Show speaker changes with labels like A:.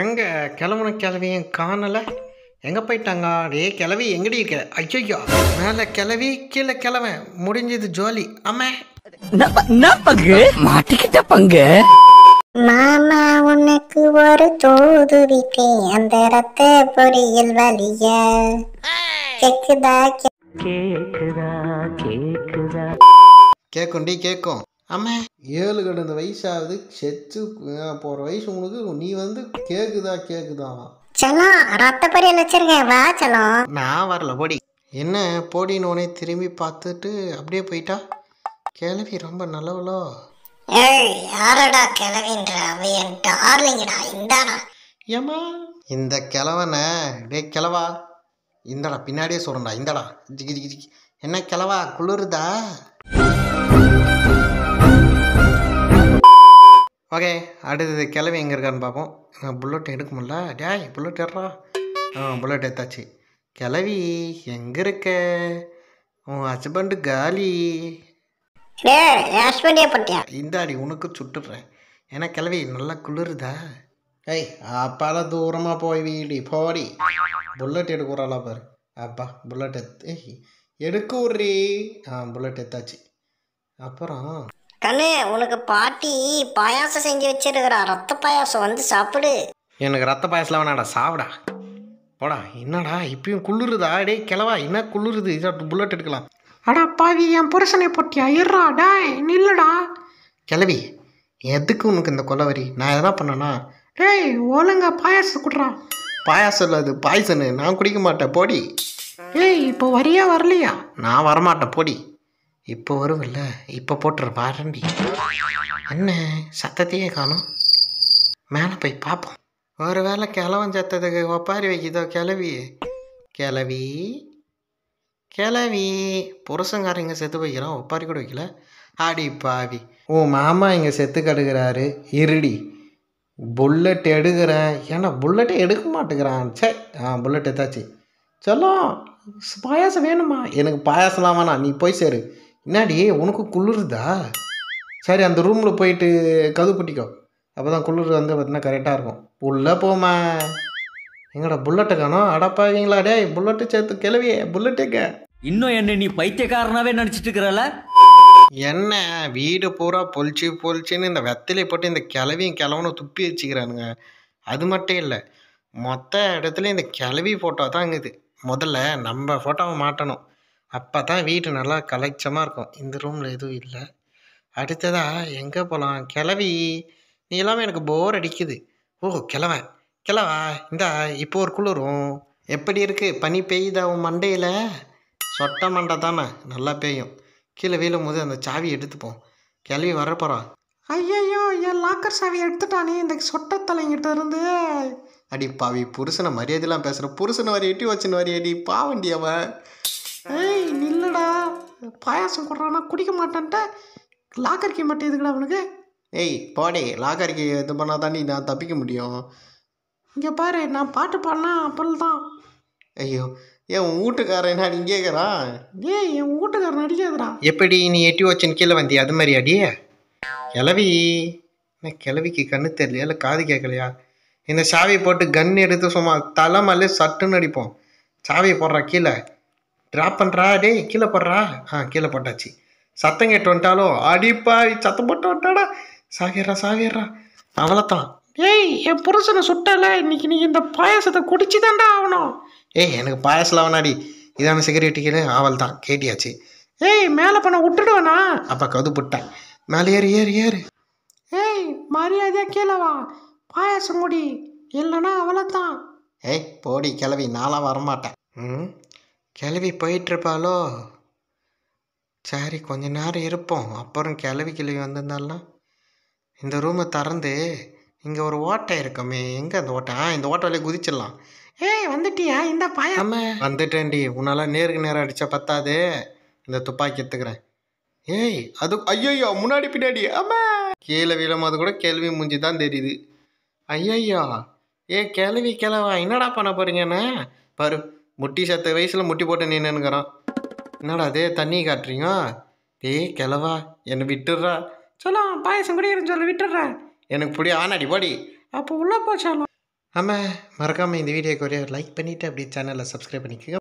A: எங்க கிளம்புன கிளவியும் காணல? எங்க போயிட்டாங்க? டே கிளவி எங்கடி இருக்க? ஐயோ மேலே கிளவி கீழே கிளவன் முடிஞ்சது ஜோலி. அம்மே.
B: பங்கு? மாட்டிக்கிட்ட பங்கு?
C: மாமா உனக்கு ஒரு தூது விட்டேன். அந்த ரத்த பொரியல் வலிய. கேக்குதா
A: கேட்கும்டி கேட்கும் அம்மா ஏழு கடந்த வயசாகுது செத்து போகிற வயசு உனக்கு நீ வந்து கேக்குதா கேக்குதா?
C: செல்லம் ரத்த பொரியல் வச்சிருக்கேன். வா செல்லம்.
A: நான் வரல போடி. என்ன போடின்னு உடனே திரும்பி பார்த்துட்டு அப்படியே போயிட்டா? கிளவி ரொம்ப நல்லவளோ.
C: ஏய் யாரடா கிளவின்ற அவ? என் டார்லிங்கடா இந்தாடா.
A: ஏம்மா? இந்த கிழவனை டே கிழவா. இந்தடா பின்னாடியே சொல்கிறேன்டா இந்தடா. ஜிகி ஜிகி ஜிகி. என்ன கிழவா குளிருதா? ஓகே அடுத்தது கிழவி எங்கே இருக்கான்னு பார்ப்போம். புல்லட் எடுக்க முடியல டேய் புல்லட் ஏறா ஆ புல்லட் எடுத்தாச்சு. கிழவி எங்கே இருக்க? உன் ஹஸ்பண்டு காலி. இந்தாடி உனக்கு சுட்டுடுறேன் ஏன்னா கிளவி நல்லா குளிருதா? ஏய் அப்பால தூரமாக போய் வீடி போடி. புல்லட் எடுக்க விட்றாளா பாரு. அப்பா புல்லட் எடுத்து எடுக்க விட்றி ஆ புல்லட் எடுத்தாச்சு. அப்புறம்?
C: கண்ணு உனக்கு பாட்டி பாயாசம் செஞ்சு வச்சிருக்கிறா. ரத்த பாயாசம் வந்து சாப்பிடு.
A: எனக்கு ரத்த பாயசலாம் வேணாடா சாப்பிடா. போடா என்னடா இப்பயும் குளிருதா? டேய் கிளவா என்ன குளிருது? இதா புல்லட் எடுக்கலாம். அடா பாவி என் புருஷனை போட்டியா? இருறா டாய் நில்லுடா. கிளவி எதுக்கு உனக்கு இந்த கொலவரி நான் எதனா பண்ணனா? டேய் ஒழுங்கா பாயாசம் குடுறா. பாயாசம் இல்லை அது பாய்சனு நான் குடிக்க மாட்டேன் போடி. ஏய் இப்போ வரியா வரலையா? நான் வரமாட்டேன் போடி. இப்போ வருவில்ல? இப்போ போட்டுற பாரண்டி என்ன? சத்தத்தையே காணும். மேலே போய் பார்ப்போம் ஒரு வேளை கிளவன் சத்தத்துக்கு ஒப்பாரி வைக்குதோ கிளவி கிளவி கிளவி புருஷங்காரங்க செத்து வைக்கிறான் ஒப்பாரி கூட வைக்கல. ஆடி பாவி. ஓ மாமா இங்கே செத்து கடுகிறாரு இருடி. புல்லட் எடுக்கிறேன். ஏன்னா புல்லட்டை எடுக்க மாட்டேங்கிறான். சே ஆ புல்லட் எத்தாச்சு சொல்லும் பாயாசம் வேணுமா? எனக்கு பாயாசம்லாம் வேணாம். நீ போய் சேரு. என்னாடி உனக்கு குளிருதா? சரி அந்த ரூமில் போயிட்டு கது புட்டிக்கோ. அப்போ தான் குளிர் வந்து பார்த்தீங்கன்னா கரெக்டாக இருக்கும். உள்ளே போமா எங்கடா புல்லட்டை காணோம்? அடப்பாவீங்களா டேய் புல்லட்டு சேர்த்து கிளவியே புல்லட்டுங்க
B: இன்னும் என்ன நீ பைத்தியக்காரனாவே நினைச்சிட்டு இருக்கிறல?
A: என்ன வீடு பூரா பொலிச்சு பொலிச்சுன்னு இந்த வெத்திலையை போட்டு இந்த கிளவியும் கிளவனும் துப்பி வச்சுக்கிறானுங்க. அது மட்டும் இல்லை மொத்த இடத்துல இந்த கிளவி ஃபோட்டோ தான் இருக்குது. முதல்ல நம்ம ஃபோட்டோவை மாட்டணும். அப்போ தான் வீடு நல்லா கலைச்சமாக இருக்கும். இந்த ரூமில் எதுவும் இல்லை. அடுத்ததா எங்கே போகலாம் கிளவி நீ எல்லாமே எனக்கு போர் அடிக்குது. ஓ கிழவன். கிழவா இந்தா இப்போ ஒரு குளிரும் எப்படி இருக்குது பனி பெய்யுதா உன் மண்டையில்? சொட்ட மண்டை தானே நல்லா பெய்யும். கீழே வீழும் போது அந்த சாவி எடுத்துப்போம் கிளவி வரப்போறா ஐயையோ என் லாக்கர் சாவி எடுத்துட்டானே இந்த சொட்ட தலைங்கிட்ட இருந்து. அடி பாவி புருஷனை மரியாதைலாம் பேசுகிற புருஷனை வரி எட்டி வச்சுன்னு வரி அடி பாவண்டி அவன். பாயாசம் கொடுறானா குடிக்க மாட்டான்ட்ட? லாக்கர் கீ மட்டும் எதுக்குடா அவனுக்கு? ஏய் போடே லாக்கர் கீ இது பண்ணால் தாண்டி நான் தப்பிக்க முடியும். இங்கே பாரு நான் பாட்டு பாடினா அப்பல் தான் ஐயோ ஏன் உன் வீட்டுக்காரன் என்ன இங்கே இருக்கிறான் ஏய் என் வீட்டுக்காரன் அடிக்காதடா. எப்படி நீ எட்டி வச்சுன்னு கீழே வந்தியா? அது மாதிரி அடியே கிளவி என்ன கிளவிக்கு கண்ணு தெரியலையா? இல்லை காது கேட்கலையா? இந்த சாவியை போட்டு கன் எடுத்து சும்மா தலை மேலே சட்டுன்னு அடிப்போம். சாவியை போடுறா கீழே. ட்ராப் பண்ணுறா டேய் கீழே போடுறா? ஆ கீழே போட்டாச்சு. சத்தம் கேட்டு வந்துட்டாலோ? அடிப்பா சத்தம் போட்டு வந்துட்டாடா. சாவியறா சாவியறா அவ்வளோத்தான் ஏய் என் புருஷனை சுட்டல. இன்னைக்கு நீ இந்த பாயாசத்தை குடிச்சு தாண்டா ஆகணும். ஏய் எனக்கு பாயாசம் வேணாடி. இதான சிகரெட்டு கீழே? ஆவல் தான் கேட்டியாச்சு. ஏய் மேலே பண்ண விட்டுடுவேனா? அப்போ கது புட்டேன் மேலே ஏறு ஏறு ஏறு. ஏய் மரியாதையா கீழே வா. பாயாசம் முடி இல்லைன்னா அவ்வளோதான் ஏய் போடி கிளவி. நான்லாம் வரமாட்டேன். ம்? கிளவி போயிட்டுருப்பாளோ? சரி கொஞ்ச நேரம் இருப்போம். அப்புறம் கிளவி கிளவி வந்திருந்தாலாம் இந்த ரூமை திறந்து இங்கே ஒரு ஓட்டை இருக்கமே. எங்கே அந்த ஓட்டை? ஆ இந்த ஓட்டை வழியே குதிச்சிடலாம். ஏய் வந்துட்டியா? இந்த பாயா. வந்துட்டேன்டி. உன்னால் நேருக்கு நேரம் அடித்தா பத்தாது. இந்த துப்பாக்கி எடுத்துக்கிறேன். ஏய் அது ஐயோ முன்னாடி பின்னாடி. ஆமா கீழே விழும் போது கூட கேள்வி மூஞ்சி தான் தெரியுது. ஐயையோ. ஏ கிளவி கிளவா என்னடா பண்ண போறீங்கண்ணே பாரு முட்டி சத்த வயசில் முட்டி போட்டு நின்னுங்கிறான் என்னடா அதே தண்ணி காட்டுறீங்க? டேய் கிளவா என்னை விட்டுடுறா. சொல்லலாம் பாயசம் குடிக்கிறேன்னு சொல்ல விட்டுடுறேன் எனக்கு பிடி ஆனாடி போடி. அப்போ உள்ளே போச்சாலும். ஆமாம் மறக்காமல் இந்த வீடியோக்கு ஒரே லைக் பண்ணிவிட்டு அப்படியே சேனலை சப்ஸ்கிரைப் பண்ணிக்கோங்க.